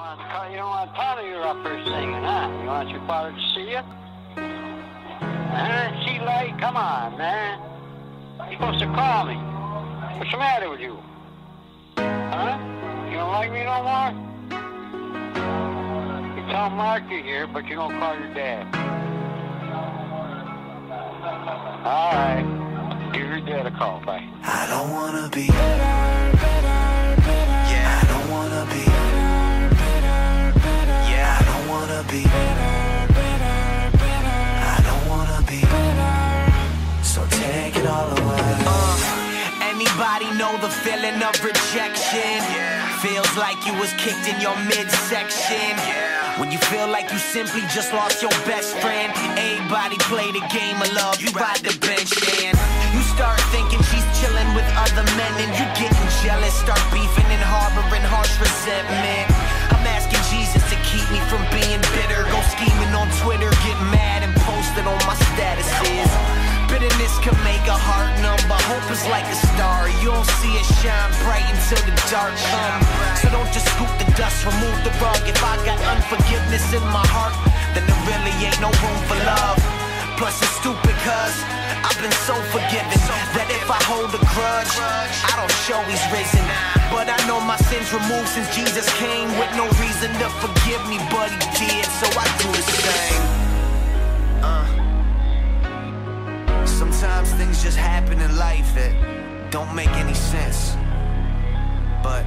want to, you don't want to tell her you're up there singing, huh? You want your father to see you? Huh? See, like, come on, man. You're supposed to call me. What's the matter with you? Huh? You don't like me no more? You tell Mark you're here, but you don't call your dad. All right. Give your dad a call. Bye. I don't wanna be anybody know the feeling of rejection? Yeah. Feels like you was kicked in your midsection. Yeah. When you feel like you simply just lost your best friend. Everybody play the game of love, you ride the bench and you start can make a heart numb, but hope is like a star. You don't see it shine bright until the dark comes. So don't just scoop the dust, remove the rug. If I got unforgiveness in my heart, then there really ain't no room for love. Plus it's stupid cause I've been so forgiven That if I hold a grudge, I don't show he's risen But I know my sins removed since Jesus came With no reason to forgive me, but he did So I do the same things just happen in life that don't make any sense. But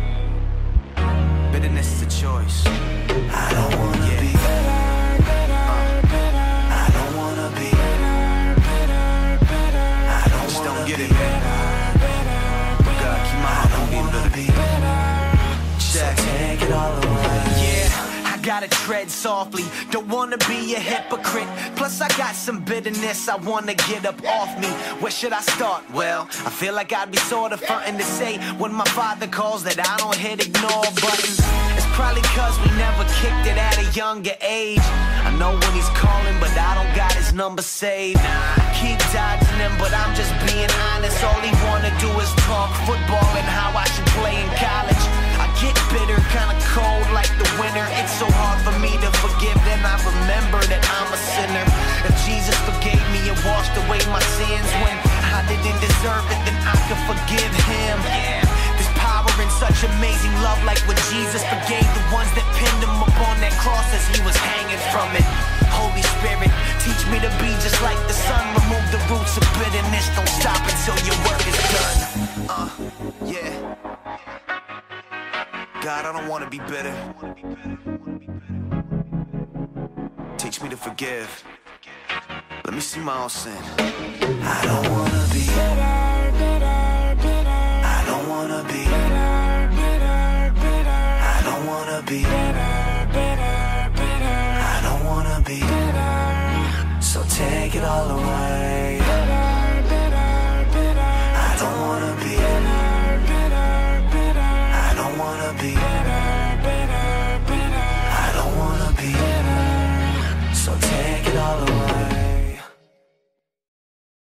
bitterness is a choice gotta tread softly. Don't wanna be a hypocrite. Plus, I got some bitterness I wanna get up off me. Where should I start? Well, I feel like I'd be sorta frontin' to say when my father calls that I don't hit ignore buttons. It's probably cause we never kicked it at a younger age. I know when he's calling, but I don't got his number saved. I keep dodging him, but I'm just being honest. All he wanna do is talk football and how I should play in college. I get bitter, kinda cold love, like when Jesus forgave the ones that pinned him up on that cross as he was hanging from it. Holy Spirit, teach me to be just like the Son. Remove the roots of bitterness. Don't stop until your work is done. Uh, yeah. God, I don't want to be bitter. Teach me to forgive. Let me see my own sin. I don't wanna